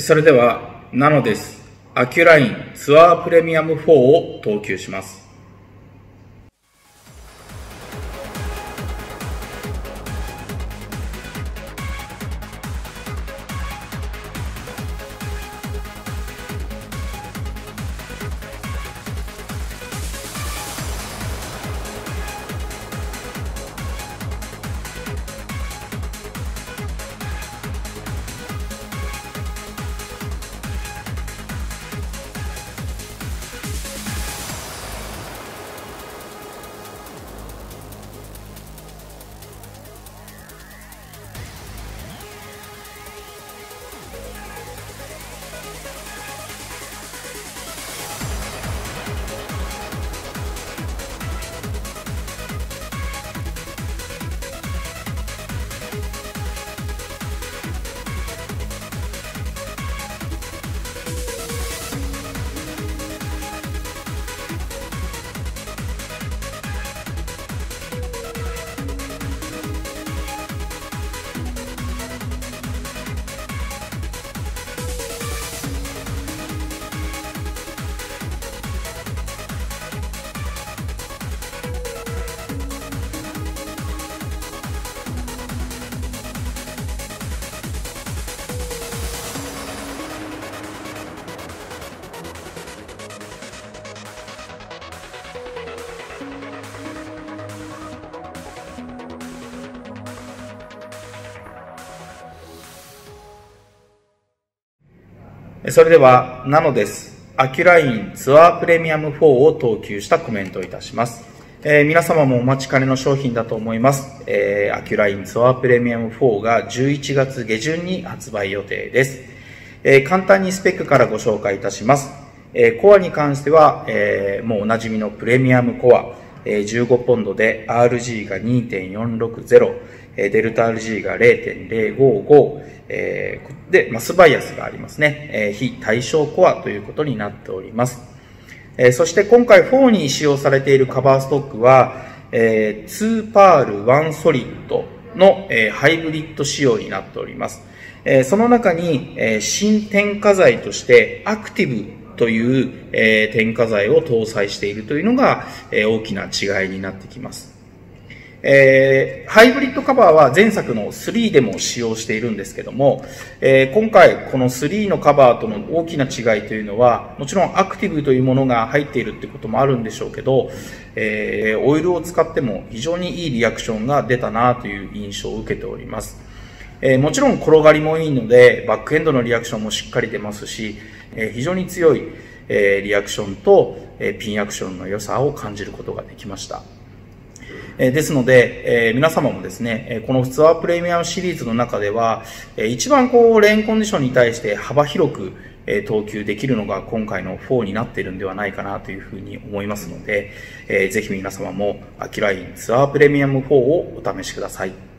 それでは、ナノです。アキュラインツアープレミアム4を投球します。それでは、ナノです。アキュラインツアープレミアム4を投球したコメントをいたします。えー、皆様もお待ちかねの商品だと思います。えー、アキュラインツアープレミアム4が11月下旬に発売予定です。えー、簡単にスペックからご紹介いたします。えー、コアに関しては、えー、もうおなじみのプレミアムコア、えー、15ポンドで RG が2.460、え、デルタ RG が0.055、えー、で、マスバイアスがありますね。えー、非対称コアということになっております。えー、そして今回4に使用されているカバーストックは、えー、2パール1ソリッドの、えー、ハイブリッド仕様になっております。えー、その中に、えー、新添加剤としてアクティブという、えー、添加剤を搭載しているというのが、えー、大きな違いになってきます。えー、ハイブリッドカバーは前作の3でも使用しているんですけども、えー、今回この3のカバーとの大きな違いというのは、もちろんアクティブというものが入っているってこともあるんでしょうけど、えー、オイルを使っても非常にいいリアクションが出たなという印象を受けております。え、もちろん転がりもいいので、バックエンドのリアクションもしっかり出ますし、え、非常に強い、え、リアクションと、え、ピンアクションの良さを感じることができました。えですので、え皆様もですね、このツアープレミアムシリーズの中では、え一番こう、レーンコンディションに対して幅広く、え投球できるのが今回の4になっているんではないかなというふうに思いますので、えー、ぜひ皆様もアキラインツアープレミアム4をお試しください。